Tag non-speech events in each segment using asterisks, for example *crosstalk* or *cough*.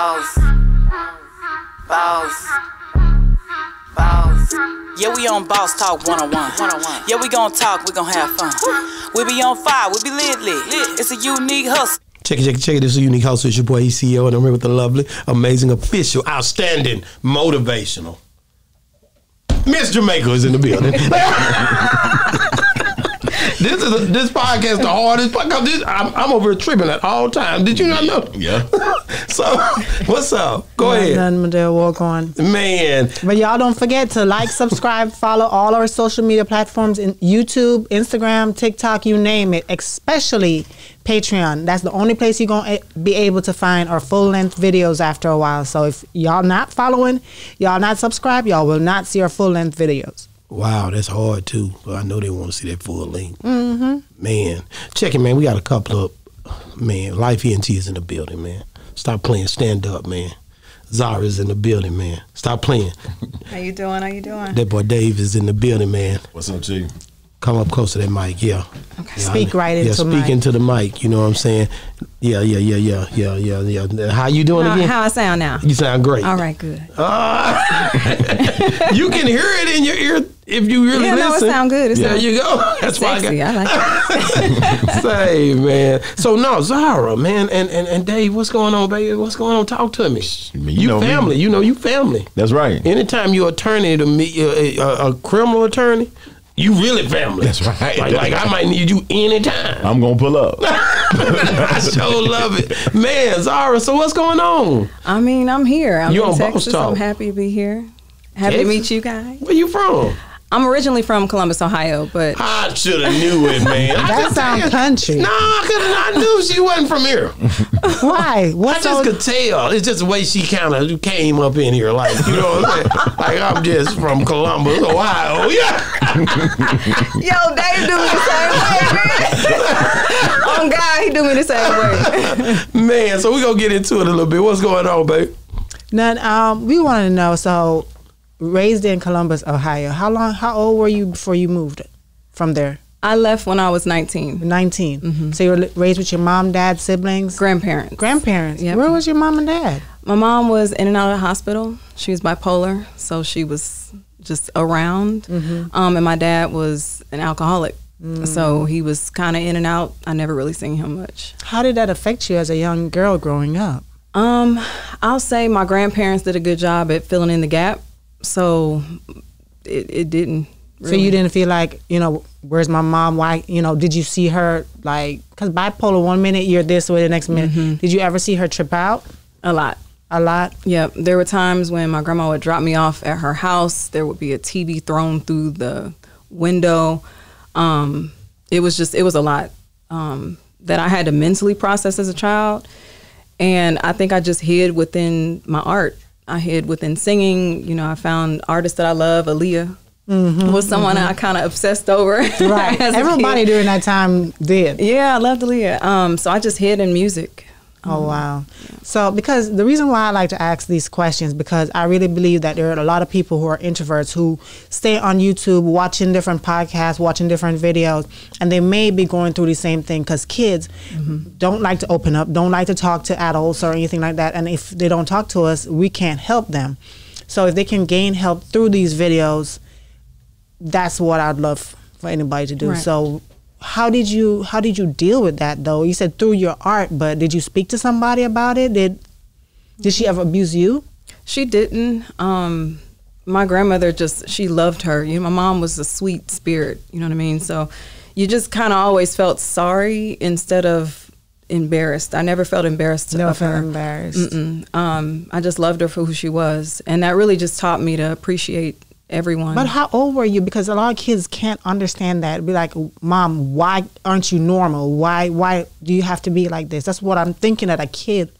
Boss. Boss. Boss. Yeah, we on Boss Talk 101. 101. Yeah, we gon' talk, we gon' have fun. We be on fire, we be lit, lit. It's a unique hustle. Check it, check it, check it. This is a unique house. It's your boy ECO, and I'm here with the lovely, amazing, official, outstanding, motivational. Miss Jamaica is in the building. *laughs* this is a, this podcast the hardest podcast. This, I'm, I'm over tripping at all times. Did you not know? Yeah. *laughs* so, what's up? Go Nothing, ahead, Madeo, walk on. man. But y'all don't forget to like, subscribe, follow all our social media platforms in YouTube, Instagram, TikTok, you name it, especially Patreon. That's the only place you're going to eh, be able to find our full length videos after a while. So if y'all not following, y'all not subscribed, y'all will not see our full length videos. Wow, that's hard too. But I know they want to see that full length. Mm-hmm. Man, check it, man. We got a couple of man. Life ENT is in the building, man. Stop playing. Stand up, man. Xara's in the building, man. Stop playing. How you doing? How you doing? That boy Dave is in the building, man. What's up, G? Come up close to that mic, yeah. Yeah, Speak I- right yeah, into speak mic. into the mic. You know what I'm saying? Yeah, yeah, yeah, yeah, yeah, yeah, yeah. How you doing How, again? how I sound now? you sound great. All right, good. Ah. *laughs* you can hear it in your ear if you really Yeah, no, it sound good. It there sound you go. *laughs* That's why I got. Sexy. I like it. *laughs* Say, man. So no, Xara, man, and, and and Dave, what's going on, baby? What's going on? Talk to me. You You, know me. family. You know you family. That's right. Anytime you're attorney to meet a, a, a criminal attorney, you really family. That's right. Like, like I might need you anytime. I'm gonna pull up. *laughs* I sure love it, man. Xara, so what's going on? I mean, I'm here. I'm You in on Texas. I'm happy to be here. Happy to meet you guys. Where you from? I'm originally from Columbus, Ohio, but I should have knew it, man. I That could sound country. No, I could have. I knew she wasn't from here. Why? I What's just so, could tell. It's just the way she kind of came up in here, like you know what I'm saying. Like I'm just from Columbus, Ohio. *laughs* Yeah. yo, Dave do me the same way, man. *laughs* oh God, he do me the same way. Man, so we gonna get into it a little bit. What's going on, babe? None, um, we want to know. So, raised in Columbus, Ohio. How long? How old were you before you moved from there? I left when I was 19. 19 Mm-hmm. So you were raised with your mom, dad, siblings, Grandparents. grandparents. Yep. Where was your mom and dad? My mom was in and out of the hospital. She was bipolar, so she was just around. Um, and my dad was an alcoholic, so he was kind of in and out. I never really seen him much. How did that affect you as a young girl growing up? Um, I'll say my grandparents did a good job at filling in the gap, so it, it didn't. So you didn't feel like you know, where's my mom? Why you know? Did you see her like? Because bipolar, one minute you're this way, the next minute. Mm-hmm. Did you ever see her trip out a lot. a lot? Yep. There were times when my grandma would drop me off at her house. There would be a TV thrown through the window. Um, it was just, it was a lot um, that I had to mentally process as a child. And I think I just hid within my art. I hid within singing. You know, I found artists that I love. Aaliyah was someone I kind of obsessed over. *laughs* Right. Everybody during that time did. Yeah, I loved Aaliyah. Um, so I just hid in music. Oh mm. wow! So because the reason why I like to ask these questions because I really believe that there are a lot of people who are introverts who stay on YouTube watching different podcasts, watching different videos, and they may be going through the same thing because kids mm-hmm. don't like to open up, don't like to talk to adults or anything like that, and if they don't talk to us, we can't help them. So if they can gain help through these videos, that's what I'd love for anybody to do. Right. So how did you how did you deal with that though? You said through your art, but did you speak to somebody about it? Did did she ever abuse you? She didn't. Um, my grandmother just she loved her. You know, my mom was a sweet spirit. You know what I mean. So you just kind of always felt sorry instead of embarrassed. I never felt embarrassed Never of her. embarrassed. Um, I just loved her for who she was, and that really just taught me to appreciate everyone. But how old were you? Because a lot of kids can't understand that. Be like, Mom, why aren't you normal? Why why do you have to be like this? That's what I'm thinking that a kid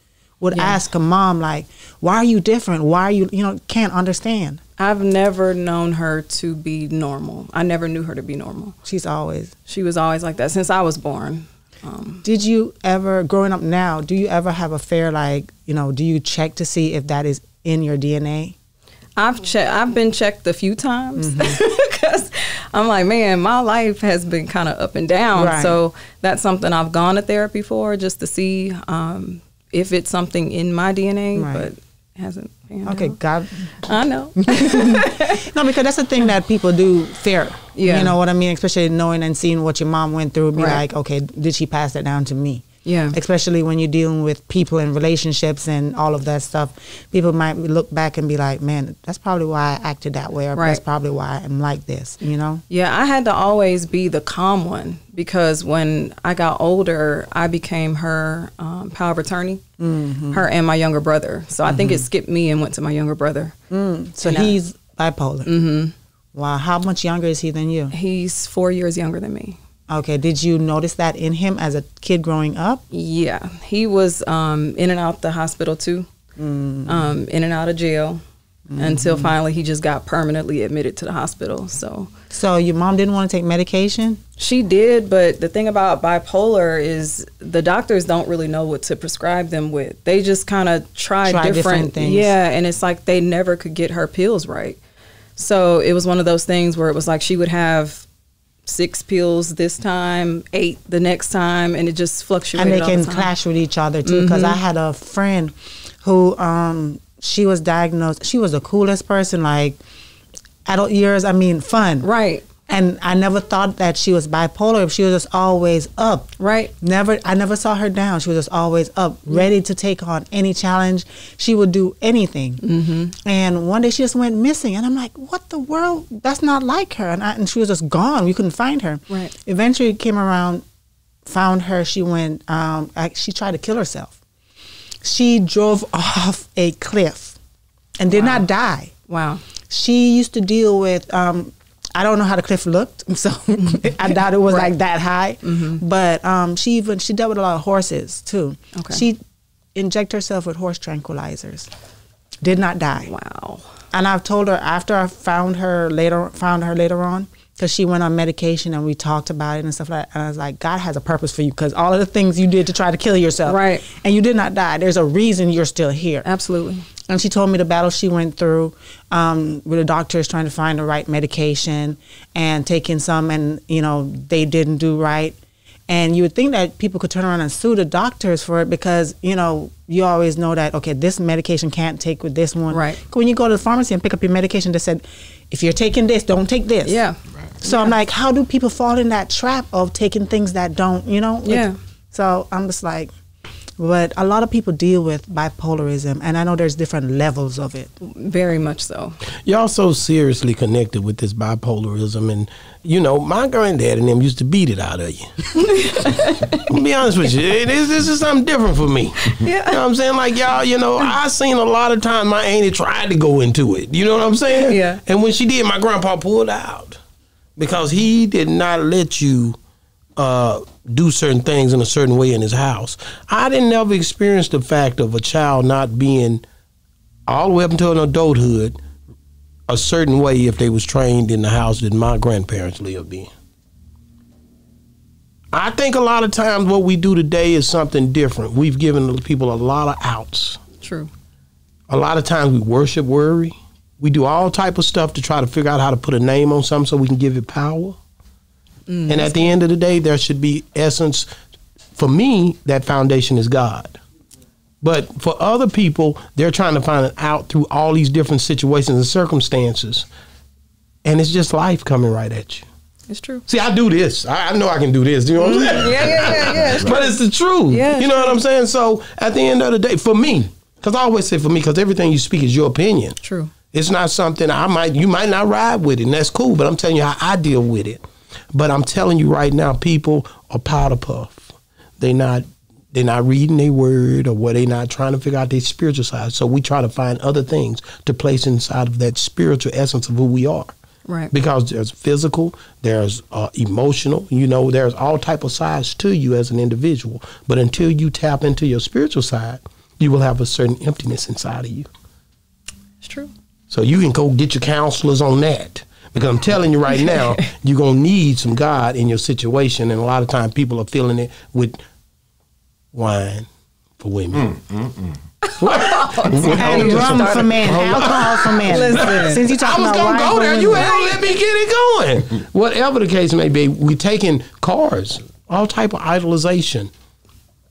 would Yeah. ask a mom like, Why are you different? Why are you you know, can't understand. I've never known her to be normal. I never knew her to be normal. She's always She was always like that since I was born. Um, Did you ever, growing up now, do you ever have a fair, like, you know, do you check to see if that is in your DNA? I've che- I've been checked a few times Mm-hmm. *laughs* because I'm like, man, my life has been kind of up and down. Right. So that's something I've gone to therapy for just to see um, if it's something in my DNA, Right. but it hasn't. Okay, out. God. I know. *laughs* No, because that's the thing that people do fear. Yeah. You know what I mean? Especially knowing and seeing what your mom went through, be Right. like, okay, did she pass that down to me? Yeah. Especially when you're dealing with people and relationships and all of that stuff. People might look back and be like, man, that's probably why I acted that way, or that's probably why I'm like this, you know? Yeah, I had to always be the calm one because when I got older, I became her um, power of attorney, Mm-hmm. her and my younger brother. So I think it skipped me and went to my younger brother. So now- he's bipolar. Mm-hmm. Wow. How much younger is he than you? He's four years younger than me. Okay. Did you notice that in him as a kid growing up? Yeah, he was um, in and out the hospital too, um, in and out of jail until finally he just got permanently admitted to the hospital. So So your mom didn't want to take medication? she did, but the thing about bipolar is the doctors don't really know what to prescribe them with. They just kind of try, Try different, different things. Yeah, and it's like they never could get her pills right. So it was one of those things where it was like she would have six pills this time, eight the next time, and it just fluctuated. and they can the clash with each other too. Because I had a friend who um, she was diagnosed. She was the coolest person, like adult years. I mean, fun, Right, And I never thought that she was bipolar. She was just always up. right. Never, I never saw her down. She was just always up, ready to take on any challenge. She would do anything. Mm-hmm. And one day she just went missing, and I'm like, "What the world? That's not like her." And, I, and she was just gone. We couldn't find her. Right. Eventually, came around, found her. She went. Um, I, she tried to kill herself. She drove *laughs* off a cliff, and did not die Wow. she used to deal with um I don't know how the cliff looked, *laughs* so I doubt it was like that high. But um, she even she dealt with a lot of horses too. Okay. She injected herself with horse tranquilizers. Did not die. Wow. And I've told her after I found her later found her later on because she went on medication and we talked about it and stuff like that. And I was like, God has a purpose for you because all of the things you did to try to kill yourself, Right. And you did not die. There's a reason you're still here. Absolutely. And she told me the battle she went through um, with the doctors trying to find the right medication and taking some, and you know they didn't do right. And you would think that people could turn around and sue the doctors for it because you know you always know that okay this medication can't take with this one. Right. When you go to the pharmacy and pick up your medication, they said if you're taking this, don't take this. Yeah. So I'm like, how do people fall in that trap of taking things that don't, you know? Yeah. So I'm just like, but a lot of people deal with bipolarism, and I know there's different levels of it. Very much so. Y'all so seriously connected with this bipolarism, and you know, my granddad and them used to beat it out of you. I'll *laughs* be honest with you, it is, this is something different for me. *laughs* Yeah. You know what I'm saying? Like y'all, you know, I seen a lot of times my auntie tried to go into it. You know what I'm saying? Yeah. And when she did, my grandpa pulled out because he did not let you uh, do certain things in a certain way in his house. I didn't ever experience the fact of a child not being all the way up until an adulthood a certain way if they was trained in the house that my grandparents lived in. I think a lot of times what we do today is something different. We've given people a lot of outs. True. A lot of times we worship worry. We do all type of stuff to try to figure out how to put a name on something so we can give it power. And at the end of the day, there should be essence. For me, that foundation is God. But for other people, they're trying to find it out through all these different situations and circumstances. And it's just life coming right at you. It's true. See, I do this. I, I know I can do this. Do You know what I'm mm-hmm. saying? Yeah, yeah, yeah, yeah. *laughs* but it's the truth. Yeah, you know what I'm saying? So at the end of the day, for me, because I always say for me, because everything you speak is your opinion. True. It's not something I might you might not ride with it, and that's cool. But I'm telling you how I deal with it. But I'm telling you right now, people are powder puff. They not they're not reading their word or what they not trying to figure out their spiritual side. So we try to find other things to place inside of that spiritual essence of who we are. Right. Because there's physical, there's uh, emotional, you know, there's all type of sides to you as an individual. But until you tap into your spiritual side, you will have a certain emptiness inside of you. It's true. So you can go get your counselors on that. Because I'm telling you right now, *laughs* you're gonna need some God in your situation, and a lot of times people are feeling it with wine for women. Mm, mm, mm. *laughs* And rum for men, alcohol for men. Listen. Since you I was gonna go there. women- You ain't let me get it going. *laughs* Whatever the case may be, we taking cars, all type of idolization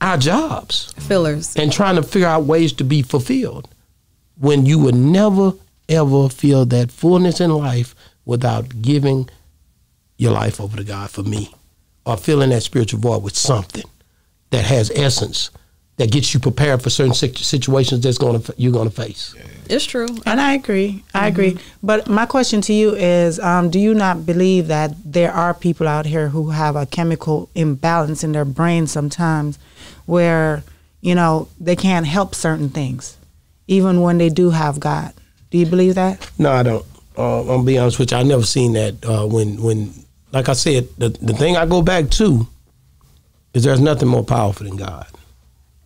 our jobs Fillers. and trying to figure out ways to be fulfilled when you would never ever feel that fullness in life without giving your life over to God for me or filling that spiritual void with something that has essence that gets you prepared for certain situations that's going to you're going to face. It's true. And I agree. I agree. But my question to you is um, do you not believe that there are people out here who have a chemical imbalance in their brain sometimes where, you know, they can't help certain things, even when they do have God? Do you believe that? No, I don't. Uh, I'm gonna be honest with you. I never seen that uh, when when like I said the the thing I go back to is there's nothing more powerful than God.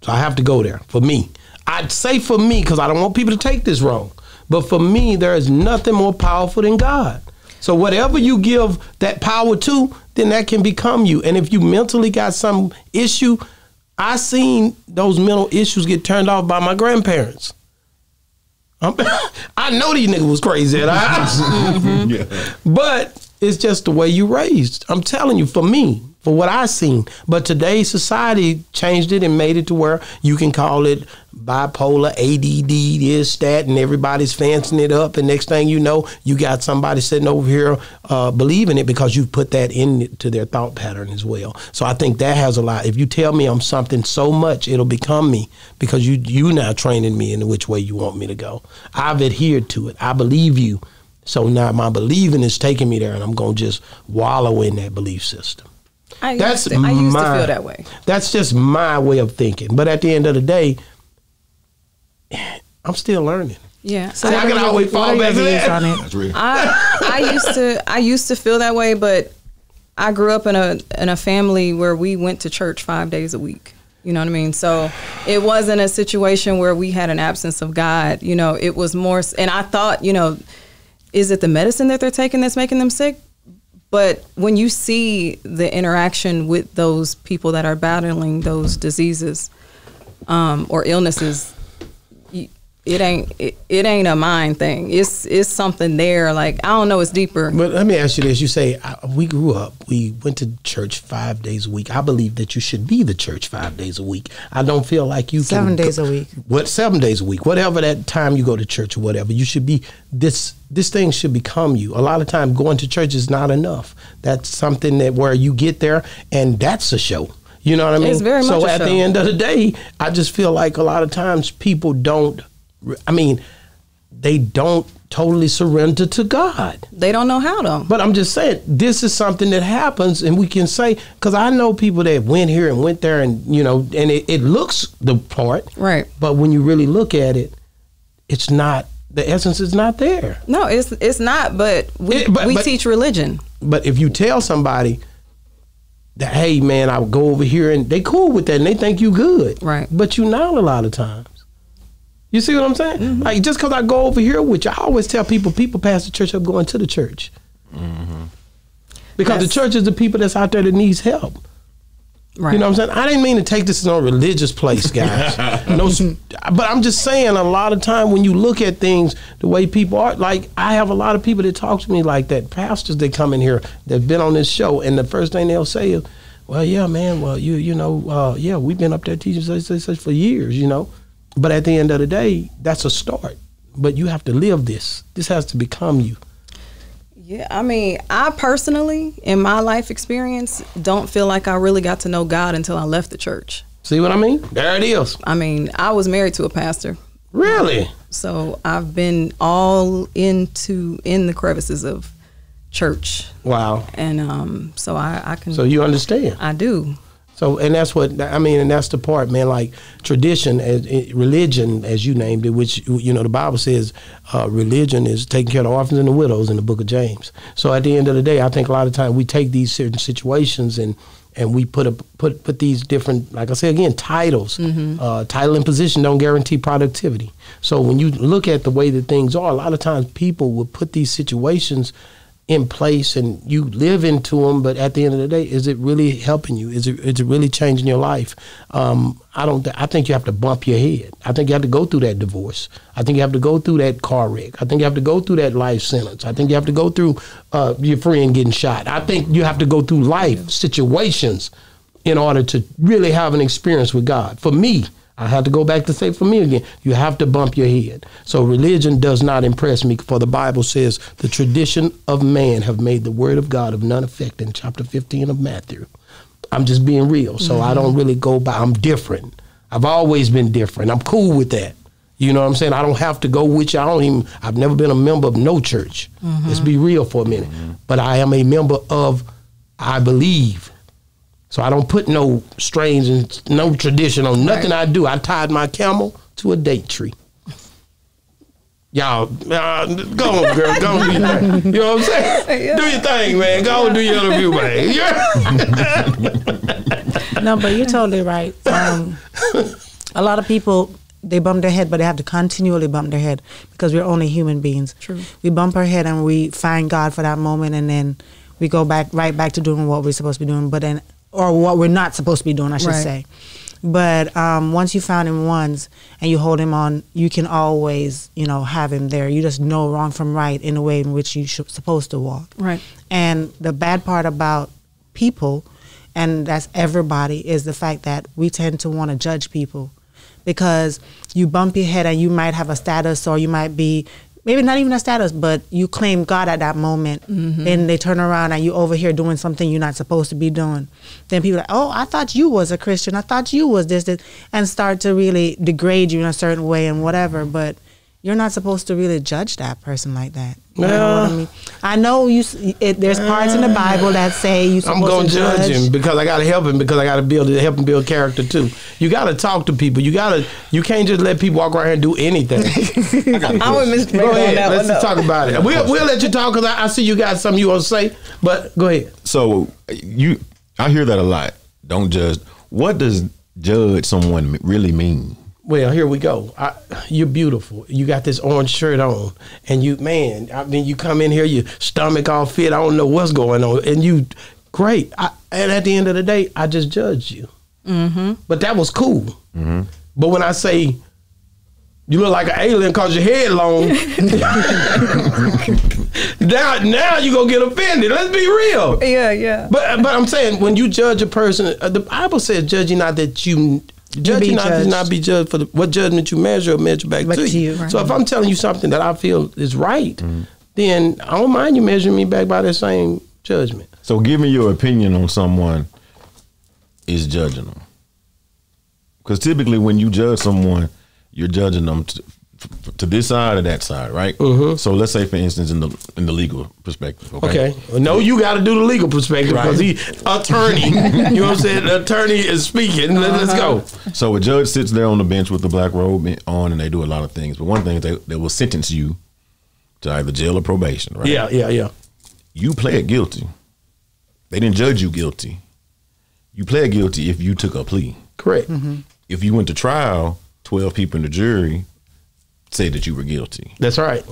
So I have to go there for me. I'd say for me because I don't want people to take this wrong. But for me, there is nothing more powerful than God. So whatever you give that power to, then that can become you. And if you mentally got some issue, I seen those mental issues get turned off by my grandparents. I'm- *laughs* I know these niggas was crazy at eyes. *laughs* Yeah. *laughs* But it's just the way you raised. I'm telling you, for me, for what I seen. But today's society changed it and made it to where you can call it bipolar, ADD, this, that, and everybody's fancying it up. And next thing you know, you got somebody sitting over here uh, believing it because you've put that into their thought pattern as well. So I think that has a lot. If you tell me I'm something so much, it'll become me because you you now training me in which way you want me to go. I've adhered to it. I believe you. So now my believing is taking me there, and I'm gonna just wallow in that belief system. I That's used, to, I used to my- feel that way. That's just my way of thinking. But at the end of the day, *sighs* I'm still learning. Yeah. I can what always fall back to that. on it? That's real. I I used to I used to feel that way, but I grew up in a in a family where we went to church five days a week. You know what I mean? So it wasn't a situation where we had an absence of God. You know, it was more. And I thought, you know, is it the medicine that they're taking that's making them sick? But when you see the interaction with those people that are battling those diseases um, or illnesses, it ain't it, it ain't a mind thing. It's it's something there. Like I don't know. It's deeper. But let me ask you this: You say uh, we grew up, we went to church five days a week. I believe that you should be the church five days a week. I don't feel like you Seven can, days a week. What seven days a week? Whatever that time you go to church or whatever, you should be this. This thing should become you. A lot of time, going to church is not enough. That's something that where you get there and that's a show. You know what I mean? It's very so much a at the end of the day, I just feel like a lot of times people don't. I mean, they don't totally surrender to God. They don't know how to. But I'm just saying, this is something that happens, and we can say, because I know people that went here and went there, and you know, and it, it looks the part, Right. But when you really look at it, it's not. The essence is not there. No, it's it's not. But we It- but- we but- teach religion. But if you tell somebody that, hey man, I would go over here, and they cool with that, and they think you good, Right. But you not a lot of times. You see what I'm saying? Like just because I go over here, which I always tell people, people pass the church up going to the church. Because the church is the people that's out there that needs help. Right. You know what I'm saying? I didn't mean to take this as a religious place, *laughs* guys. no, but I'm just saying a lot of time when you look at things the way people are, like I have a lot of people that talk to me like that. Pastors that come in here that've been on this show, and the first thing they'll say is, "Well, yeah, man. Well, you you know, uh, yeah, we've been up there teaching such such such for years, you know." But at the end of the day, that's a start. But you have to live this. This has to become you. Yeah, I mean, I personally, in my life experience, don't feel like I really got to know God until I left the church. See what I mean? There it is. I mean, I was married to a pastor, Really? so I've been all into in the crevices of church, Wow. and um, so I, I can, So you understand? I do. So, and that's what I mean, and that's the part, man. Like tradition, as religion, as you named it, which you know the Bible says, uh, religion is taking care of the orphans and the widows in the Book of James. So, at the end of the day, I think a lot of times we take these certain situations and and we put a put put these different, like I say again, titles. Uh, title and position don't guarantee productivity. So, when you look at the way that things are, a lot of times people will put these situations in place and you live into them but at the end of the day is it really helping you? Is it, is it really changing your life? Um, i don't th- i think you have to bump your head. I think you have to go through that divorce. I think you have to go through that car wreck. I think you have to go through that life sentence. I think you have to go through uh, your friend getting shot. I think you have to go through life situations in order to really have an experience with God. For me, I have to go back to say for me again, you have to bump your head. So religion does not impress me, for the Bible says the tradition of man have made the word of God of none effect in chapter 15 of Matthew. I'm just being real. So I don't really go by I'm different. I've always been different. I'm cool with that. You know what I'm saying? I don't have to go with you. I don't even I've never been a member of no church. Let's be real for a minute. Mm-hmm. But I am a member of I believe. So I don't put no strange and no tradition on nothing I do. I tied my camel to a date tree. Y'all, uh, go on, girl. Go on, do your thing. You know what I'm saying? *laughs* Do your thing, man. Go and do your interview, man. *laughs* Yeah. No, but you're totally right. Um, a lot of people they bump their head, but they have to continually bump their head because we're only human beings. True. We bump our head and we find God for that moment, and then we go back right back to doing what we're supposed to be doing, but then or what we're not supposed to be doing, I should Right. say. But um, once you found him once and you hold him on, you can always, you know, have him there. You just know wrong from right in the way in which you're supposed to walk. Right. And the bad part about people, and that's everybody, is the fact that we tend to want to judge people because you bump your head and you might have a status or you might be maybe not even a status, but you claim God at that moment. Mm-hmm. Then they turn around and you over here doing something you're not supposed to be doing. Then people are like, oh, I thought you was a Christian. I thought you was this, this, and start to really degrade you in a certain way and whatever. But you're not supposed to really judge that person like that. You know what I mean? I know you. It, there's parts in the Bible that say you. I'm gonna to judge judge him because I gotta help him because I gotta build help him build character too. You gotta talk to people. You gotta you can't just let people walk around here and do anything. *laughs* I'm with Mr. go Baker on ahead, that let's one. just talk about it. We'll, we'll let you talk because I, I see you got something you want to say. But go ahead. So you, I hear that a lot. Don't judge. What does judge someone really mean? Well, here we go. I, you're beautiful. You got this orange shirt on, and you, man. I mean, you come in here, your stomach all fit. I don't know what's going on, and you, great. I, and at the end of the day, I just judged you. Mm-hmm. But that was cool. But when I say you look like an alien cause your head long, *laughs* now now you gonna get offended. Let's be real. Yeah, yeah. But but I'm saying when you judge a person, uh, the Bible says, "Judge ye not that you." Judge be ye not judged. to not be judged for the, what judgment you measure or measure back, Back to, to you. you, right. So if I'm telling you something that I feel is right, mm-hmm. then I don't mind you measuring me back by that same judgment. So give me your opinion on someone is judging them. Because typically, when you judge someone, you're judging them to, to this side or that side, right? Mm-hmm. So let's say, for instance, in the in the legal perspective. Okay. Okay. Well, no, you got to do the legal perspective because he attorney. *laughs* you know what I'm saying? The attorney is speaking. Let, us uh-huh. go. So a judge sits there on the bench with the black robe on, and they do a lot of things. But one thing is they they will sentence you to either jail or probation, right? Yeah, yeah, yeah. You pled guilty. They didn't judge you guilty. You pled guilty if you took a plea. Correct. Mm-hmm. If you went to trial, twelve people in the jury said that you were guilty. That's right.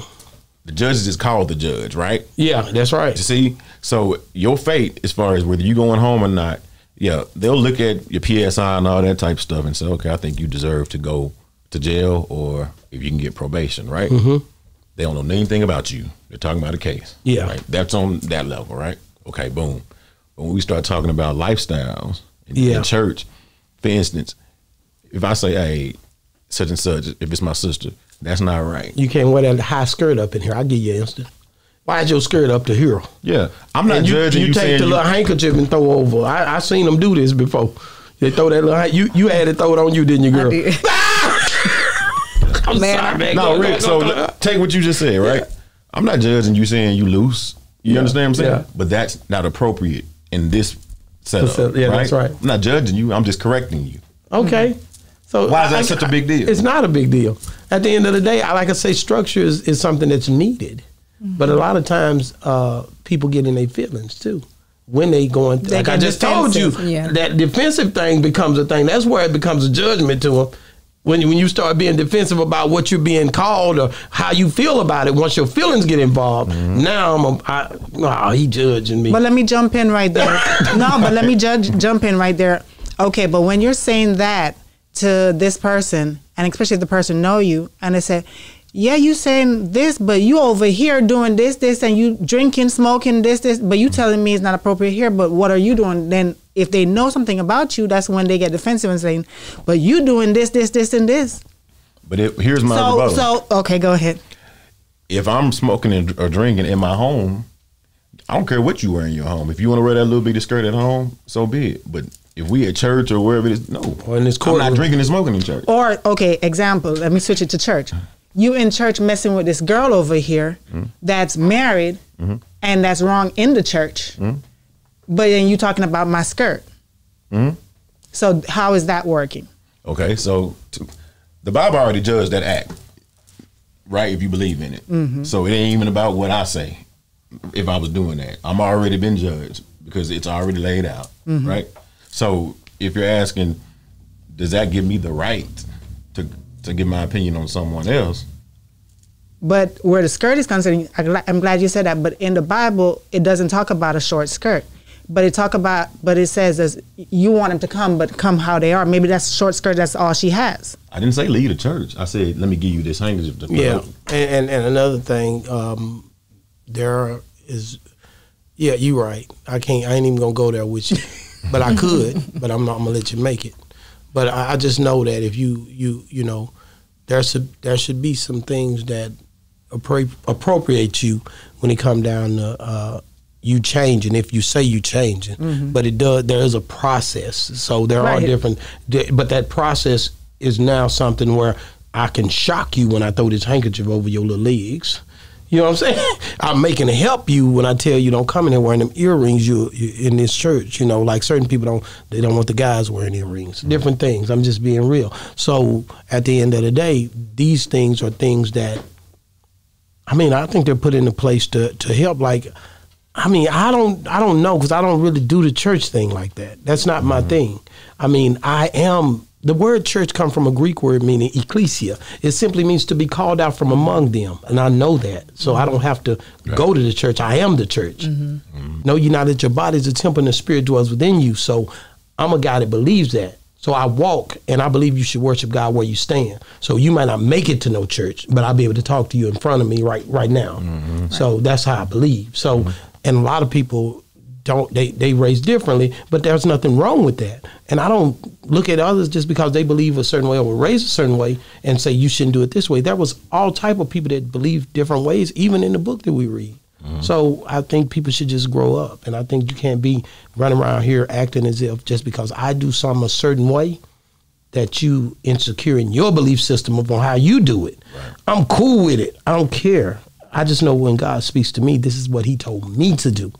The judge just called the judge, right? Yeah, that's right. You see, so your fate, as far as whether you going home or not, yeah, they'll look at your PSI and all that type of stuff and say, okay, I think you deserve to go to jail, or if you can get probation, right? Mm-hmm. They don't know anything about you. They're talking about a case. Yeah. right? that's on that level, right? Okay, boom. But when we start talking about lifestyles in, Yeah. in church, for instance, if I say, hey, such and such, if it's my sister, that's not right. You can't wear that high skirt up in here. I'll give you an instant. Why is your skirt up to here? Yeah, I'm not and you, judging you, you. take saying the you- little handkerchief and throw over. I, I seen them do this before. They throw that little. You you had to throw it on you, didn't you, girl? did. *laughs* I'm Man, sorry, man. No, Go, go, Rick. So go, go. take what you just said, right? I'm not judging you saying you loose. You understand what I'm saying? yeah. But that's not appropriate in this setup. Yeah, right? that's right. I'm not judging you. I'm just correcting you. Okay. So Why is that I- such a big deal? It's not a big deal. At the end of the day, I like I say, structure is, is something that's needed. But a lot of times, uh, people get in their feelings too when they going. They like I get just told you, yeah. that defensive thing becomes a thing. That's where it becomes a judgment to them. When when you start being defensive about what you're being called or how you feel about it, once your feelings get involved, now I'm a, I, oh, he judging me. But let me jump in right there. *laughs* no, but let me judge, jump in right there. Okay, but when you're saying that to this person, and especially if the person know you, and they say, "Yeah, you saying this, but you over here doing this, this, and you drinking, smoking, this, this, but you telling me it's not appropriate here. But what are you doing?" Then if they know something about you, that's when they get defensive and saying, "But you doing this, this, this, and this." But it, here's my So, rebuttal. so okay, go ahead. if I'm smoking and, or drinking in my home, I don't care what you wear in your home. If you want to wear that little bitty skirt at home, so be it. But if we at church or wherever it is, no. Or in this I'm not drinking and smoking in church. Or okay, example. Let me switch it to church. You in church messing with this girl over here mm-hmm. that's married, mm-hmm. and that's wrong in the church. Mm-hmm. But then you talking about my skirt. So how is that working? Okay, so to, the Bible already judged that act, right? If you believe in it, so it ain't even about what I say. If I was doing that, I'm already been judged because it's already laid out, right? So if you're asking, does that give me the right to to give my opinion on someone else? But where the skirt is concerned, I gla- I'm glad you said that. But in the Bible, it doesn't talk about a short skirt. But it talk about, but it says as you want them to come, but come how they are. Maybe that's a short skirt. That's all she has. I didn't say leave the church. I said let me give you this handkerchief. To Yeah, and, and and another thing, um, there is, yeah, you right. I can't. I ain't even gonna go there with you, *laughs* but I could. but I'm not. I'm gonna let you make it. But I, I just know that if you you you know, there should there should be some things that appro- appropriate you when it come down to. Uh, you changing if you say you changing, but it does. There is a process, so there are different. But that process is now something where I can shock you when I throw this handkerchief over your little legs. You know what I'm saying? *laughs* I'm making it help you when I tell you don't come in here wearing them earrings. You, you in this church, you know, like certain people don't. They don't want the guys wearing earrings. Mm-hmm. Different things. I'm just being real. So at the end of the day, these things are things that. I mean, I think they're put into place to to help. Like, I mean, I don't, I don't know because I don't really do the church thing like that. That's not my mm-hmm. thing. I mean, I am. The word church come from a Greek word meaning ecclesia. It simply means to be called out from among them, and I know that. So I don't have to go to the church. I am the church. Mm-hmm. Mm-hmm. No, you're not that your body is a temple and the spirit dwells within you. So I'm a guy that believes that. So I walk and I believe you should worship God where you stand. So you might not make it to no church, but I'll be able to talk to you in front of me right right now. Mm-hmm. So that's how I believe. So and a lot of people don't they they raise differently, but there's nothing wrong with that. And I don't look at others just because they believe a certain way or were raised a certain way and say you shouldn't do it this way. There was all type of people that believe different ways, even in the book that we read. Mm-hmm. So I think people should just grow up, and I think you can't be running around here acting as if just because I do something a certain way that you insecure in your belief system of on how you do it. I'm cool with it. I don't care. I just know when God speaks to me, this is what He told me to do.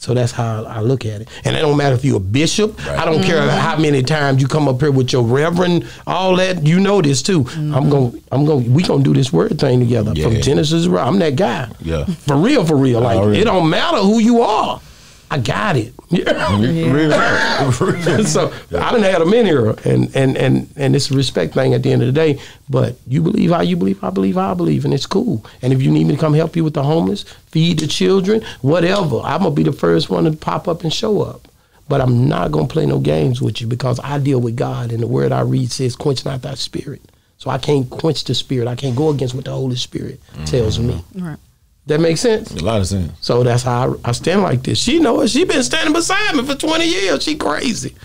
So that's how I look at it. And it don't matter if you're a bishop. I don't care mm-hmm. how many times you come up here with your reverend, all that. You know this too. I'm mm-hmm. going. I'm going. We gonna do this word thing together from Genesis. I'm that guy. Yeah. For real. For real. Like it don't matter who you are. I got it. *laughs* Yeah, mm-hmm. *laughs* so I didn't have them in here, and and and and it's a respect thing at the end of the day. But you believe how you believe, I believe how I believe, and it's cool. And if you need me to come help you with the homeless, feed the children, whatever, I'm gonna be the first one to pop up and show up. But I'm not gonna play no games with you because I deal with God, and the word I read says, "Quench not thy spirit." So I can't quench the spirit. I can't go against what the Holy Spirit mm-hmm. tells me. Right. That makes sense. A lot of sense. So that's how I, I stand like this. She know it. She been standing beside me for 20 years. She crazy. *laughs* *laughs*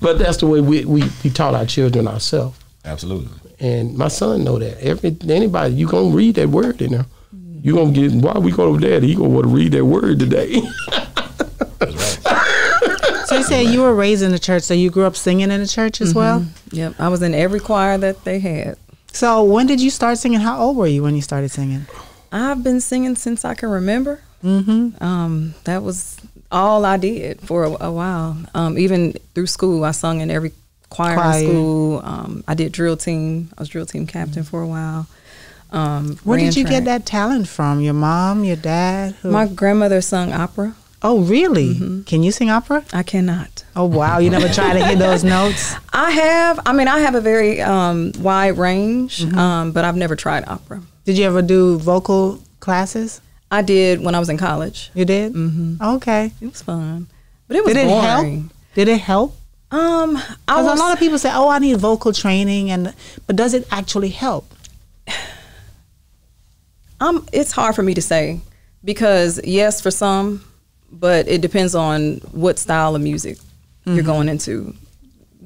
but that's the way we, we, we taught our children ourselves. Absolutely. And my son know that. Every anybody, you gonna read that word in there. You gonna get why we go to daddy, he gonna want to read that word today. *laughs* So you say you were raised in the church, so you grew up singing in the church as well. Mm-hmm. Yep. I was in every choir that they had. So when did you start singing? How old were you when you started singing? I've been singing since I can remember. Mm-hmm. Um, that was all I did for a, a while. Um, even through school, I sung in every choir, Choir. in school. Um, I did drill team. I was drill team captain for a while. Um, Where did you track. get that talent from? Your mom, your dad? Who? My grandmother sung opera. Oh, really? Can you sing opera? I cannot. Oh, wow. You never tried to hit those *laughs* notes? I have. I mean, I have a very um, wide range, um, but I've never tried opera. Did you ever do vocal classes? I did when I was in college. You did? Mm-hmm. Okay. It was fun, but it was Did it boring. help? Did it help? Um, I was a lot of people say, "Oh, I need vocal training," and but does it actually help? *sighs* Um, it's hard for me to say because yes, for some, but it depends on what style of music Mm-hmm. you're going into.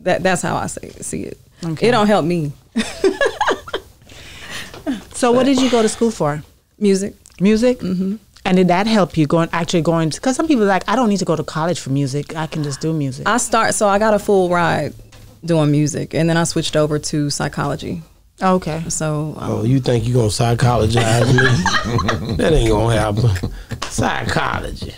That that's how I say see it. Okay. It don't help me. So, what did you go to school for? Music. Music. Mm-hmm. And did that help you going actually going? Because some people are like, I don't need to go to college for music. I can just do music. I start so I got a full ride doing music, and then I switched over to psychology. okay. So um, Oh, you think you're gonna psychologize me? *laughs* that ain't gonna happen. Psychology.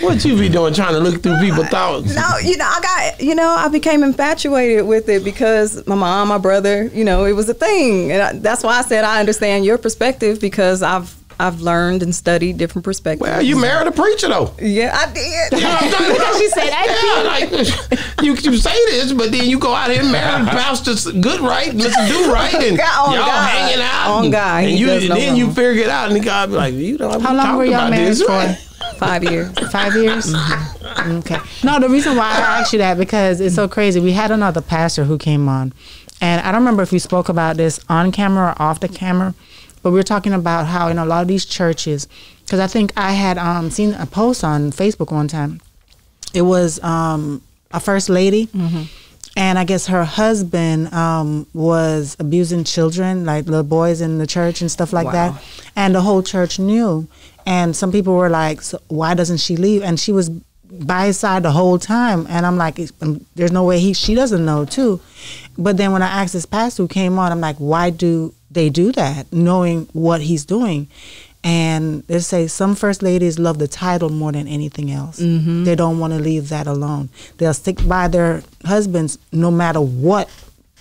What you be doing trying to look through people's thoughts? No, you know, I got, you know, I became infatuated with it because my mom, my brother, you know, it was a thing, and I, that's why I said I understand your perspective because I've I've learned and studied different perspectives. Well, you married a preacher though. yeah, I did. You know *laughs* I'm? She said that Yeah, like you, you say this, but then you go out here and marry *laughs* Pastor Goodright, Mr. Do Right, and God, on y'all God. hanging out. On and, God, and you, does no then you figure it out, and the guy be like, you know, How long were y'all married for? *laughs* Five years. Five years. Okay. No, the reason why I asked you that because it's so crazy. We had another pastor who came on, and I don't remember if we spoke about this on camera or off the camera, but we were talking about how in a lot of these churches, because I think I had um, seen a post on Facebook one time. It was um, a first lady. And I guess her husband um, was abusing children, like little boys in the church and stuff like Wow. that. And the whole church knew. And some people were like, so "Why doesn't she leave?" And she was by his side the whole time. And I'm like, "Um, "There's no way he she doesn't know too." But then when I asked this pastor who came on, I'm like, "Why do they do that, knowing what he's doing?" And they say some first ladies love the title more than anything else. They don't want to leave that alone. They'll stick by their husbands no matter what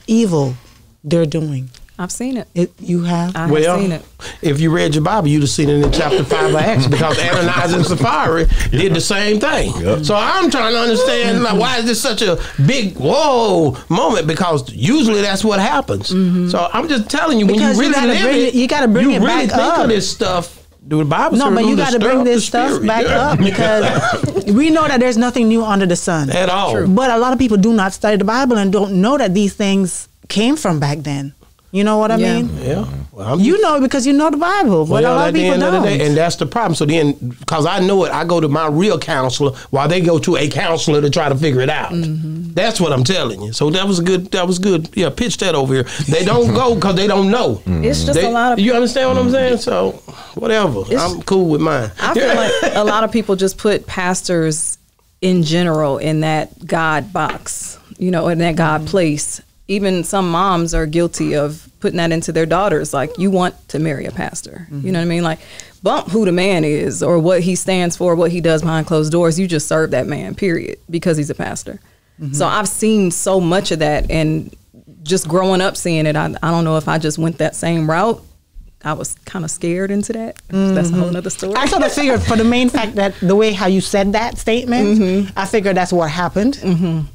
evil they're doing. I've seen it. It, you have? I have seen it. if you read your Bible, you'd have seen it in chapter 5 of Acts because *laughs* Ananias and Sapphira did the same thing. So I'm trying to understand like, why is this such a big, whoa moment? Because usually that's what happens. Mm-hmm. So I'm just telling you, when Because you you really gotta live bring it, it- you gotta bring you it really back think up. of this stuff. Do the Bible No, but you got to bring this stuff back Yeah. up because *laughs* we know that there's nothing new under the sun. At all. True. But a lot of people do not study the Bible and don't know that these things came from back then. You know what I Yeah. mean? Yeah. Well, I'm You know because you know the Bible, but a Well, lot of the people don't. day, and that's the problem. So then, because I know it, I go to my real counselor while they go to a counselor to try to figure it out. Mm-hmm. That's what I'm telling you. So that was good. That was good. Yeah, pitch that over here. They don't go because they don't know. Mm-hmm. It's just They- a lot of You understand what I'm saying? Mm-hmm. So whatever. I'm cool with mine. I feel like a lot of people just put pastors in general in that God box, you know, in that God mm-hmm. place. Even some moms are guilty of putting that into their daughters. Like, you want to marry a pastor. You mm-hmm. know what I mean? Like, bump who the man is or what he stands for, what he does behind closed doors. You just serve that man, period, because he's a pastor. Mm-hmm. So I've seen so much of that. And just growing up seeing it, I, I don't know if I just went that same route. I was kind of scared into that. That's a whole other story. I sort of figured for the main fact that the way how you said that statement, Mm-hmm. I figured that's what happened.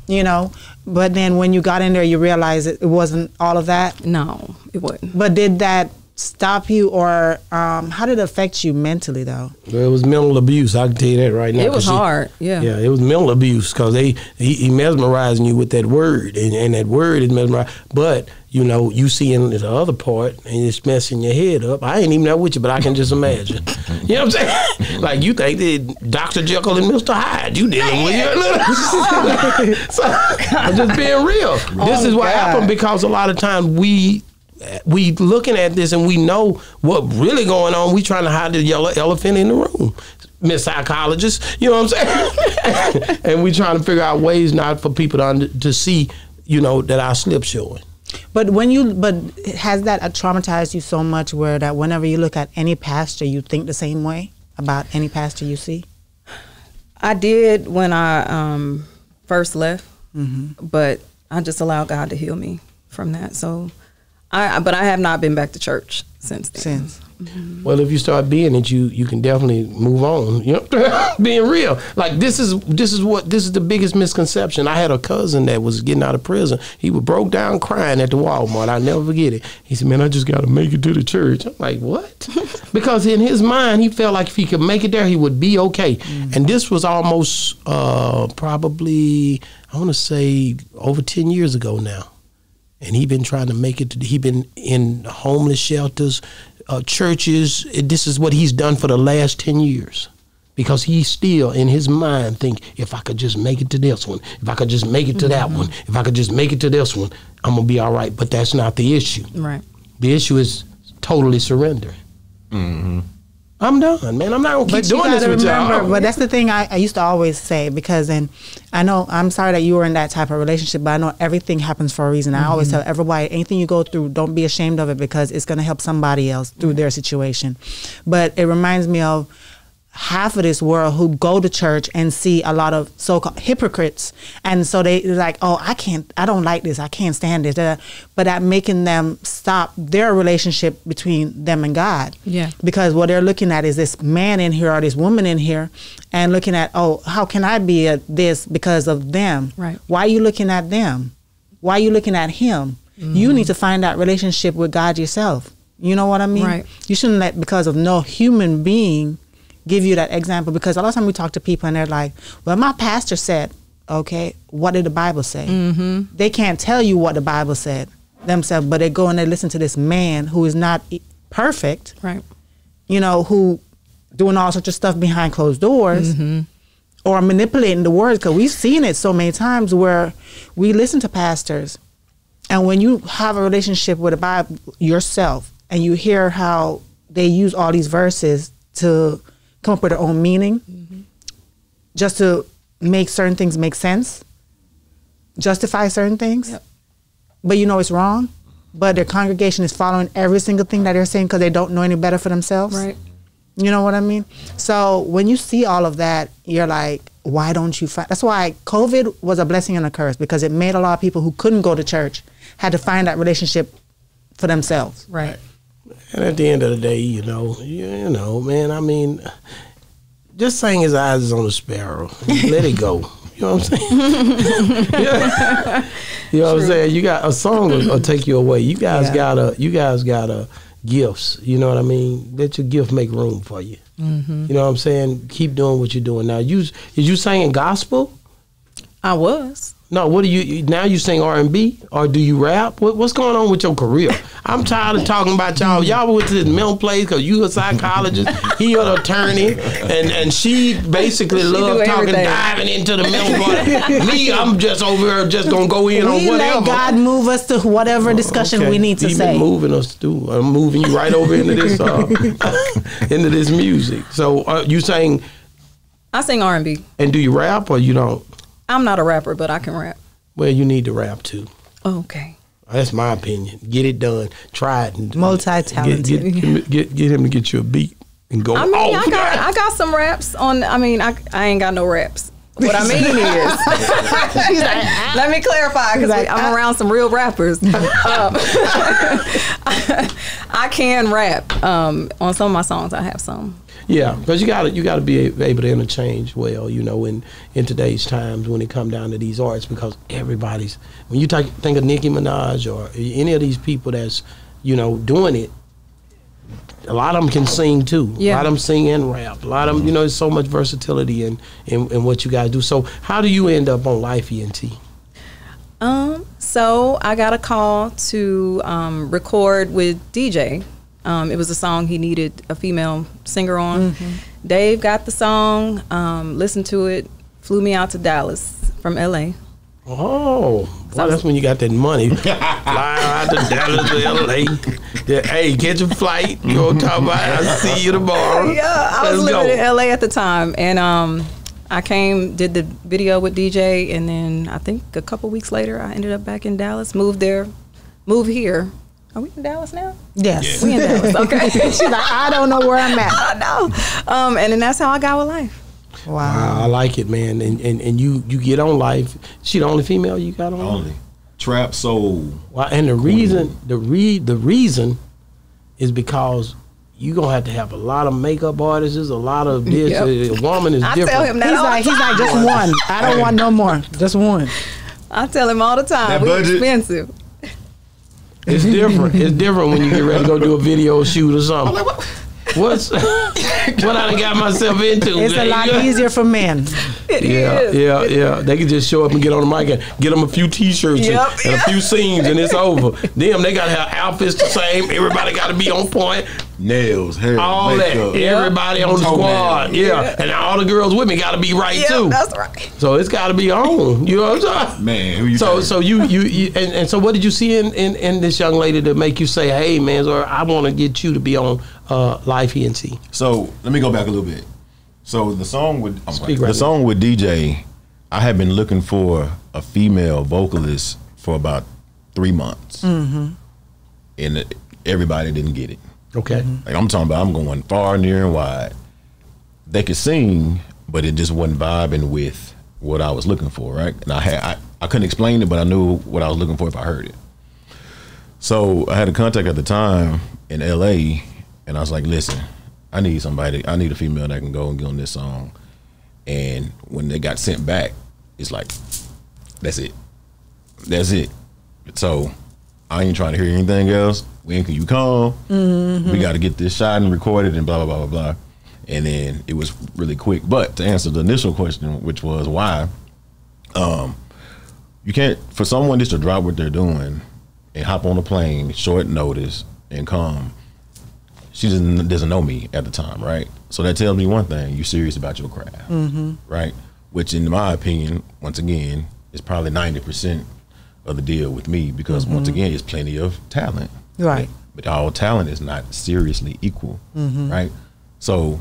You know, but then when you got in there, you realized it, it wasn't all of that. No, it wasn't. But did that stop you, or um, how did it affect you mentally, though? Well, it was mental abuse. I can tell you that right now. It was she- hard, yeah. Yeah, it was mental abuse because they he, he mesmerizing you with that word, and, and that word is mesmerizing. But you know, you see in the other part, and it's messing your head up. I ain't even there with you, but I can just imagine. *laughs* you know what I'm saying? *laughs* like you think that Doctor Jekyll and Mister Hyde, you dealing with you. *laughs* so, I'm just being real. this is what happened because a lot of times we we looking at this and we know what really going on. We trying to hide the yellow elephant in the room. Miss psychologist, you know what I'm saying? *laughs* and we trying to figure out ways not for people to under, to see, you know, that our slip showing. But when you, but has that traumatized you so much where that whenever you look at any pastor, you think the same way about any pastor you see? I did when I um, first left, but I just allowed God to heal me from that. So, I but I have not been back to church since then. Since Well, if you start being it, you you can definitely move on. You know, *laughs* being real. Like this is this is what this is the biggest misconception. I had a cousin that was getting out of prison. He was broke down crying at the Walmart. I never forget it. He said, "Man, I just got to make it to the church." I'm like, "What?" *laughs* because in his mind, he felt like if he could make it there, he would be okay. And this was almost uh, probably I want to say over ten years ago now and he been trying to make it. To he been in homeless shelters, uh, churches. This is what he's done for the last ten years. because he still in his mind think if I could just make it to this one, if I could just make it to that one, if I could just make it to this one, I'm gonna be all right. But that's not the issue. Right. The issue is totally surrendering. I'm done, man. I'm not gonna keep But doing this with remember, y'all. but that's the thing I, I used to always say because, and I know I'm sorry that you were in that type of relationship, but I know everything happens for a reason. I always mm-hmm. tell everybody, anything you go through, don't be ashamed of it because it's going to help somebody else through their situation. But it reminds me of half of this world who go to church and see a lot of so-called hypocrites. And so they they're like oh i can't i don't like this. I can't stand this. But that making them stop their relationship between them and god. Yeah. because what they're looking at is this man in here or this woman in here and looking at oh how can i be a this because of them? Right. why are you looking at them? Why are you looking at him? You mm-hmm. need to find that relationship with god yourself. You know what i mean? Right. you shouldn't let because of no human being give you that example because a lot of time we talk to people and they're like well my pastor said okay what did the bible say mm-hmm. they can't tell you what the bible said themselves but they go and they listen to this man who is not perfect Right. you know, who doing all sorts of stuff behind closed doors or manipulating the words because we've seen it so many times where we listen to pastors and when you have a relationship with the Bible yourself and you hear how they use all these verses to come up with their own meaning mm-hmm. just to make certain things make sense, justify certain things, Yep. but you know it's wrong. But their congregation is following every single thing that they're saying because they don't know any better for themselves. Right. You know what I mean? So when you see all of that, you're like, why don't you find? That's why COVID was a blessing and a curse because it made a lot of people who couldn't go to church had to find that relationship for themselves. Right. And at the end of the day, you know, you, you know, man, I mean, just saying his eyes is on the sparrow. Let it go. *laughs* You know what I'm saying? *laughs* Yeah. You know what I'm saying? You got a song will, will take you away. You guys Yeah. got a you guys got a gifts. You know what I mean? Let your gift make room for you. Mm-hmm. You know what I'm saying? Keep doing what you're doing now. You is you singing gospel? I was. No, what do you now? You sing R and B or do you rap? What, what's going on with your career? I'm tired of talking about y'all. Y'all went to this mental place because you a psychologist, he an attorney, and and she basically love do talking, everything. diving into the mental part. Me, I'm just over here, just gonna go in on We whatever. let God move us to whatever discussion Okay. we need to He say. been moving us to. I'm moving you right over into this uh, *laughs* into this music. So uh, you saying, I sing R and B. and do you rap or you don't? I'm not a rapper, but I can rap. Well, you need to rap too. Okay. That's my opinion. Get it done. Try it. And Multi-talented. Get, get, get, get him to get you a beat and go. I mean, off. I got I got some raps on. I mean, I I ain't got no raps. What I mean is, *laughs* let me clarify because like, I'm I- around some real rappers. *laughs* Um, *laughs* I can rap um, on some of my songs. I have some. Yeah, because you got to you got to be able to interchange well. You know, in in today's times when it come down to these arts, because everybody's when you take, think of Nicki Minaj or any of these people that's you know doing it. A lot of them can sing too. Yeah. A lot of them sing and rap. A lot of them, you know, there's so much versatility in, in, in what you guys do. So, how do you end up on Life ENT? Um, so I got a call to um, record with DJ. Um, it was a song he needed a female singer on. Dave got the song, um, listened to it, flew me out to Dallas from LA. Oh, well, that's when you got that money. *laughs* Fly out to Dallas to LA. Yeah, hey, catch a flight. You know what I'm talking about? I'll see you tomorrow. Yeah, I was Let's living go. in LA at the time, and um, I came, did the video with DJ, and then I think a couple weeks later, I ended up back in Dallas. Moved there, moved here. Are we in Dallas now? Yes. We in Dallas. *laughs* Okay. She's like, I don't know where I'm at. *laughs* I know. Um, and then that's how I got with life. Wow. Wow, I like it, man. And, and and you you get on life. She the only female you got on. Only trap soul. Wow, and the reason the re the reason is because you gonna have to have a lot of makeup artists, a lot of this. *laughs* Yep. A woman is I different. tell him that He's all like, the he's like, just one. I don't want no more. Just one. I tell him all the time. That we budget- expensive. It's different. It's different when you get ready to go do a video shoot or something. What's what I got myself into. It's a lot easier for men. It Yeah, is. yeah, yeah. They can just show up and get on the mic and get them a few T-shirts and- Yep, and, a few scenes, and it's over. Them, they gotta have outfits the same. Everybody gotta be on point. Nails, hair, All makeup. that. Everybody on the squad. Yeah. and all the girls with me gotta be right Yeah, too. that's right. So it's gotta be on. You know what I'm saying? Man, who you So think? so you you, you and, and so what did you see in, in, in this young lady to make you say, hey man, or I want to get you to be on uh, Life ENT? So let me go back a little bit. So the song with I'm Speak sorry, right the song with DJ, I had been looking for a female vocalist for about three months, mm-hmm. and everybody didn't get it. Okay. Mm-hmm. Like I'm talking about, I'm going far, near, and wide. They could sing, but it just wasn't vibing with what I was looking for, right? And I had I, I couldn't explain it, but I knew what I was looking for if I heard it. So I had a contact at the time in LA, and I was like, "Listen, I need somebody. I need a female that can go and get on this song." And when they got sent back, it's like, "That's it. That's it." So I ain't trying to hear anything else. When can you come? We mm-hmm. got to get this shot and recorded and blah blah blah blah blah. And then it was really quick. But to answer the initial question, which was why, um, you can't for someone just to drop what they're doing and hop on a plane short notice and come. She doesn't doesn't know me at the time, right? So that tells me one thing: you're serious about your craft, mm-hmm. right? Which, in my opinion, once again, is probably ninety percent of the deal with me because mm-hmm. once again, it's plenty of talent, Right. but all talent is not seriously equal, right? So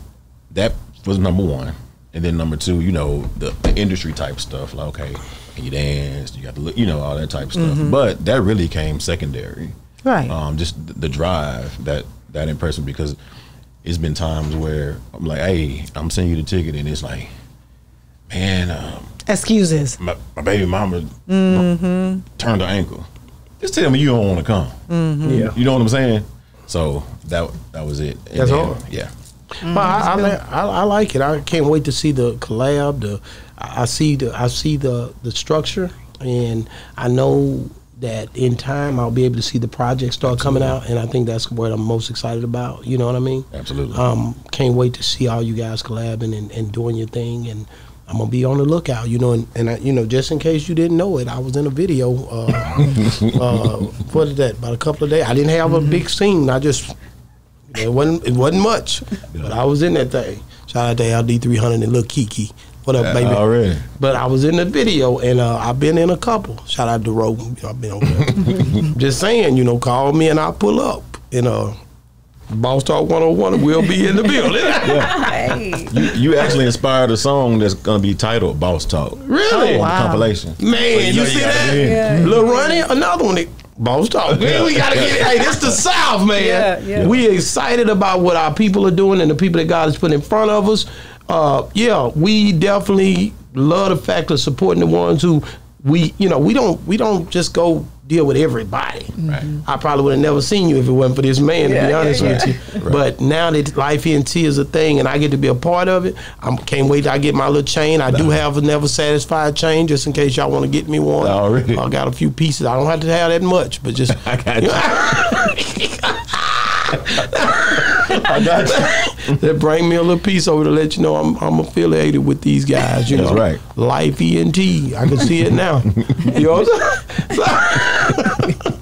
that was number one, and then number two, you know, the, the industry type stuff, like okay, can you dance? You got to look, you know, all that type of stuff. But that really came secondary, Right. Um, just the, drive that that impressed me because it's been times where I'm like, hey, I'm sending you the ticket, and it's like, man, um, Excuses. my, my baby mama turned her ankle. Just tell me you don't want to come. Yeah. You know what I'm saying? So that that was it. And That's then, all. Yeah. Well, I, I, I, I like it. I can't wait to see the collab. The I I see the I see the the structure, and I know that in time I'll be able to see the project start coming out, and I think that's what I'm most excited about. You know what I mean? Absolutely. Um, can't wait to see all you guys collabing and, and doing your thing, and I'm gonna be on the lookout. You know, and, and I, you know, just in case you didn't know it, I was in a video. Uh, uh, *laughs* what is that? About a couple of days. I didn't have a big scene. I just it wasn't it wasn't much, but I was in that thing. Shout out to LD three hundred and Lil Kiki. What up, baby? already. But I was in the video, and uh, I've been in a couple. Shout out to Rogan. I've been over there. *laughs* Just saying, you know, call me and I'll pull up. You know, Boss Talk 101 will be in the building. *laughs* Hey. You, you actually inspired a song that's gonna be titled "Boss Talk." Really? on the wow. compilation. Man, So you, know see gotta that? be in. Lil Ronnie, another one. Boss talk. Man, we gotta get it. Hey, this the South, man. Yeah, yeah. We excited about what our people are doing and the people that God has put in front of us. Uh, yeah, we definitely love the fact of supporting the ones who we, you know, we don't we don't just go deal with everybody. Right. I probably would have never seen you if it wasn't for this man, to be honest yeah. with you. But now that Life ENT is a thing and I get to be a part of it, I can't wait till I get my little chain. I do have a never satisfied chain just in case y'all want to get me one. Already. I got a few pieces. I don't have to have that much, but just. *laughs* I got you. *laughs* *laughs* I got you. that bring me a little piece over to let you know I'm, I'm affiliated with these guys. You That's know, right. Life ENT. I can see it now. you know what I'm saying? *laughs*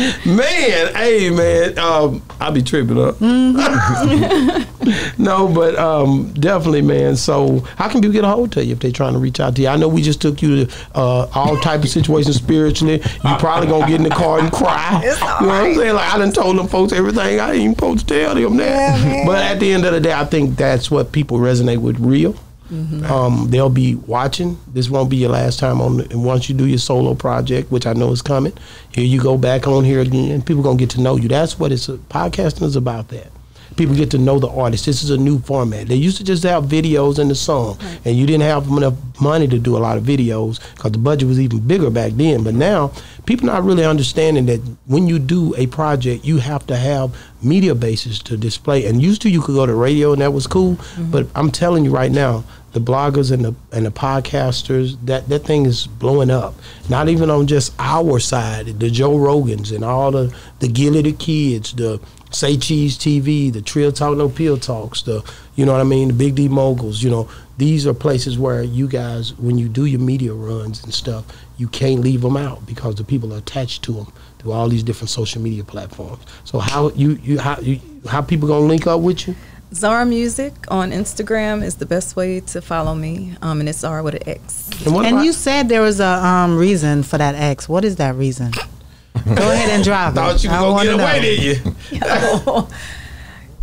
*laughs* Man, hey man, um, I be tripping up. *laughs* no, but um, definitely, man. So, how can people get a hold of you if they're trying to reach out to you? I know we just took you to uh, all type of situations spiritually. You probably gonna get in the car and cry. *laughs* It's you know what I'm right. saying? Like I done told them folks everything. I ain't even supposed to tell them that. Yeah, but at the end of the day, I think that's what people resonate with. Real. Um, they'll be watching. This won't be your last time on. And once you do your solo project, which I know is coming, here you go back on here again. People gonna get to know you. That's what it's. Podcasting is about. That people get to know the artist. This is a new format. They used to just have videos and the song, and you didn't have enough money to do a lot of videos because the budget was even bigger back then. But now people not really understanding that when you do a project, you have to have media bases to display. And used to you could go to radio and that was cool, but I'm telling you right now, the bloggers and the and the podcasters that that thing is blowing up. Not even on just our side, the Joe Rogans and all the the Gillie Da Kids, the Say Cheese TV, the Trill Talk No Pill Talks, the you know what I mean, the Big D Moguls. You know, these are places where you guys, when you do your media runs and stuff, you can't leave them out because the people are attached to them through all these different social media platforms. So how you you how you how people gonna link up with you? Xara Music on Instagram is the best way to follow me, um, and it's Zara with an X. And, And you said there was a um, reason for that X. What is that reason? Go ahead and drive it. *laughs* thought you I were wanna gonna get away, did you?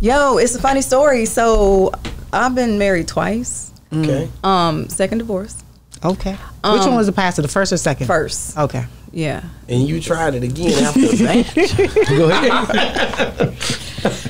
*laughs* Yo, it's a funny story. So I've been married twice. Okay. Um, second divorce. Okay. Which one was the pastor, the first or second? First. Okay. Yeah. And you tried it again after *laughs* that. Go ahead.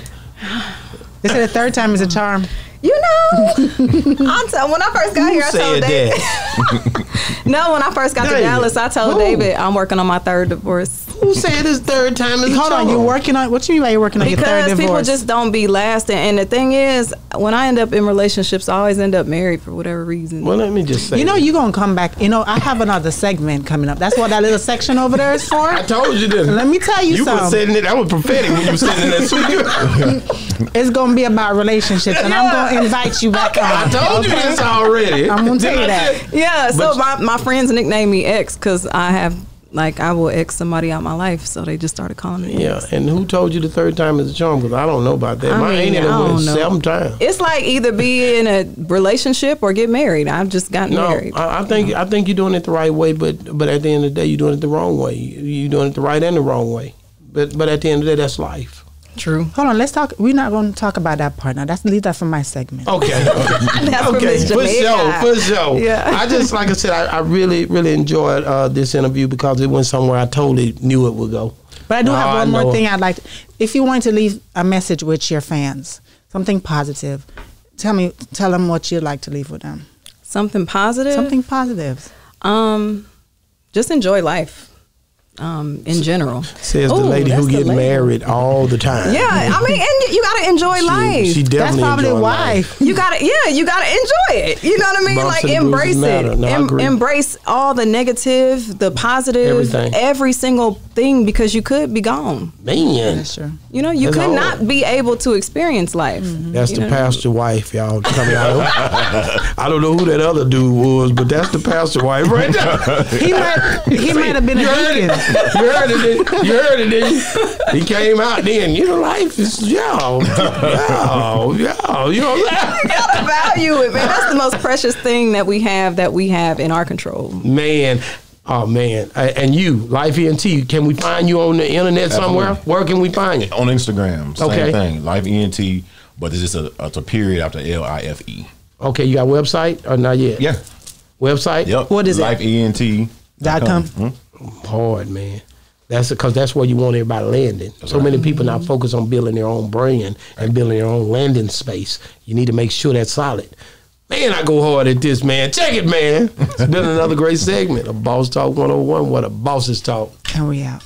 They said the third time is a charm. You know, *laughs* I'm t- when I first got here, I said told David. *laughs* No, when I first got to Dallas, I told Who? David I'm working on my third divorce. Who said this third time is a Hold on, you're working on what you mean by you're working on your third divorce? Because people just don't be lasting. And the thing is, when I end up in relationships, I always end up married for whatever reason. Well, let me just say. you know you're gonna come back. You know, I have another segment coming up. That's what that little section over there is for. I told you this. Let me tell you You were something. saying it. That was prophetic when you were sitting in that suite. *laughs* It's gonna be about relationships, and I'm gonna invite you back on. I told you okay? this already. I'm gonna tell you that. yeah, so my, my friends nickname me X because I have, like, I will X somebody out my life. So they just started calling me Yeah, X. and who told you the third time is a charm? Because I don't know about that. I My mean, ain't I went don't seven times. It's like either be in a relationship or get married. I've just gotten No, married. I, I think I think you're doing it the right way, but but at the end of the day, you're doing it the wrong way. You- You're doing it the right and the wrong way. But but at the end of the day, that's life. True. Hold on, let's talk. We're not gonna talk about that part now. That's leave that for my segment. Okay. *laughs* That's from okay, for Jamaica. sure, for sure. Yeah. I just like I said, I, I really, really enjoyed uh, this interview because it went somewhere I totally knew it would go. But I do Now have one more thing I'd like. To, if you want to leave a message with your fans, something positive, tell me, tell them what you'd like to leave with them. Something positive. Something positive. Um, just enjoy life. Um, in general. Says the Ooh, lady who get lady. married all the time. Yeah, I mean, and you gotta enjoy She, life. she That's definitely probably why. life. you gotta, yeah, you gotta enjoy it. You know what I mean? Bumps like embrace it. No, Em- embrace all the negative, the positive, Everything. every single thing because you could be gone. Man, That's true. You know, you That's could all. not be able to experience life. Mm-hmm. that's You the know? pastor wife, y'all. Coming out. *laughs* I don't know who that other dude was, but that's the pastor wife right there. *laughs* He might, he might have been a You heard deacon. it. You heard it. didn't- You heard it. Didn't you? He came out then. You know, life is y'all, y'all, y'all. You know what I'm saying? You gotta value it, man. That's the most precious thing that we have that we have in our control. Man. Oh man, A- and you, Life ENT, can we find you on the internet somewhere? Absolutely. Where can we find you? On Instagram, same Okay. thing. Life ENT, but it's just a, it's a period after L I F E. Okay, you got a website or not yet? Yeah. Website? Yep. What is it? Life ENT. Dot com. Mm-hmm. Hard, man. That's because that's where you want everybody landing. so many people not focused on building their own brand and building their own landing space. You need to make sure that's solid. Man, I go hard at this, man. Check it, man. It's been another great segment of Boss Talk 101. What a bosses talk. And we out.